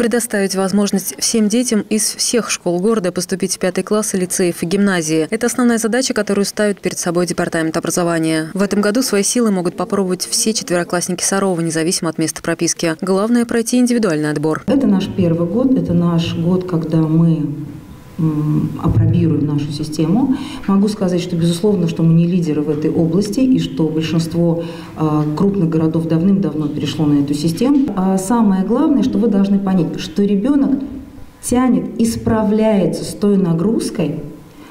Предоставить возможность всем детям из всех школ города поступить в пятый класс лицеев и гимназии. Это основная задача, которую ставит перед собой Департамент образования. В этом году свои силы могут попробовать все четвероклассники Сарова, независимо от места прописки. Главное – пройти индивидуальный отбор. Это наш первый год, это наш год, когда мы опробируем нашу систему. Могу сказать, что безусловно, что мы не лидеры в этой области и что большинство а, крупных городов давным-давно перешло на эту систему. А самое главное, что вы должны понять, что ребенок тянет и справляется с той нагрузкой,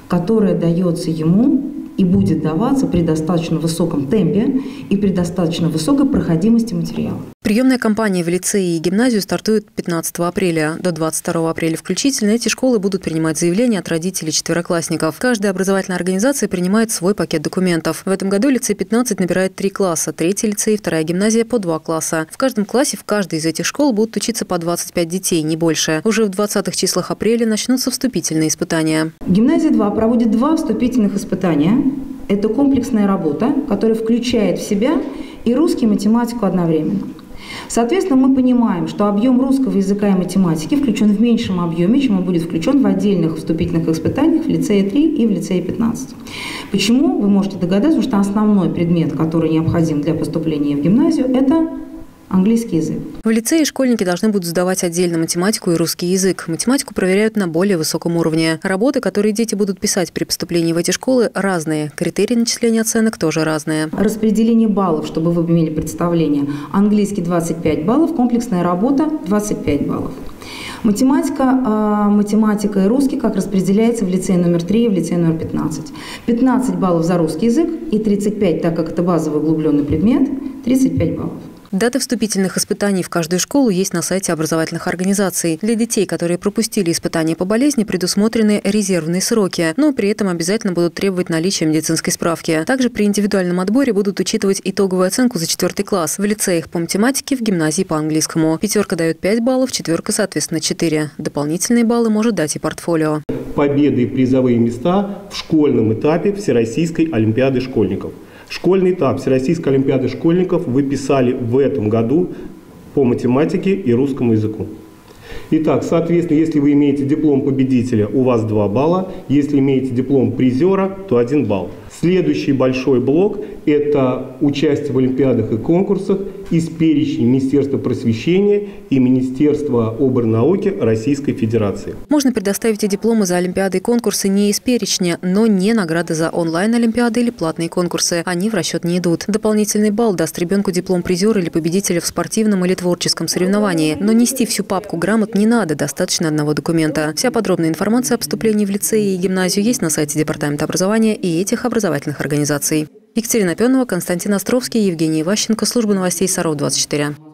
которая дается ему и будет даваться при достаточно высоком темпе и при достаточно высокой проходимости материала. Приемная кампания в лицее и гимназию стартует 15 апреля. До 22 апреля включительно эти школы будут принимать заявления от родителей четвероклассников. Каждая образовательная организация принимает свой пакет документов. В этом году лицей 15 набирает три класса, третий лицей, вторая гимназия по два класса. В каждом классе в каждой из этих школ будут учиться по 25 детей, не больше. Уже в 20-х числах апреля начнутся вступительные испытания. Гимназия 2 проводит два вступительных испытания. Это комплексная работа, которая включает в себя и русский, и математику одновременно. Соответственно, мы понимаем, что объем русского языка и математики включен в меньшем объеме, чем он будет включен в отдельных вступительных испытаниях в лицее 3 и в лицее 15. Почему? Вы можете догадаться, что основной предмет, который необходим для поступления в гимназию, это английский язык. В лицее школьники должны будут сдавать отдельно математику и русский язык. Математику проверяют на более высоком уровне. Работы, которые дети будут писать при поступлении в эти школы, разные. Критерии начисления оценок тоже разные. Распределение баллов, чтобы вы имели представление. Английский 25 баллов, комплексная работа 25 баллов. Математика, а, математика и русский как распределяется в лицее номер 3 и в лицее номер 15. 15 баллов за русский язык и 35, так как это базовый углубленный предмет, 35 баллов. Даты вступительных испытаний в каждую школу есть на сайте образовательных организаций. Для детей, которые пропустили испытания по болезни, предусмотрены резервные сроки, но при этом обязательно будут требовать наличия медицинской справки. Также при индивидуальном отборе будут учитывать итоговую оценку за четвертый класс. В лицеях по математике, в гимназии по английскому. Пятерка дает 5 баллов, четверка, соответственно, 4. Дополнительные баллы может дать и портфолио. Победы и призовые места в школьном этапе Всероссийской Олимпиады школьников – Школьный этап Всероссийской Олимпиады школьников вы писали в этом году по математике и русскому языку. Итак, соответственно, если вы имеете диплом победителя, у вас 2 балла. Если имеете диплом призера, то 1 балл. Следующий большой блок – это участие в олимпиадах и конкурсах из перечня Министерства просвещения и Министерства оборнауки Российской Федерации. Можно предоставить и дипломы за олимпиады и конкурсы не из перечня, но не награды за онлайн-олимпиады или платные конкурсы. Они в расчет не идут. Дополнительный балл даст ребенку диплом призера или победителя в спортивном или творческом соревновании. Но нести всю папку грамот не надо, достаточно одного документа. Вся подробная информация о поступлении в лицеи и гимназию есть на сайте Департамента образования и этих образовательных организаций. Екатерина Пенова, Константин Островский, Евгений Иващенко, Служба новостей Саров 24.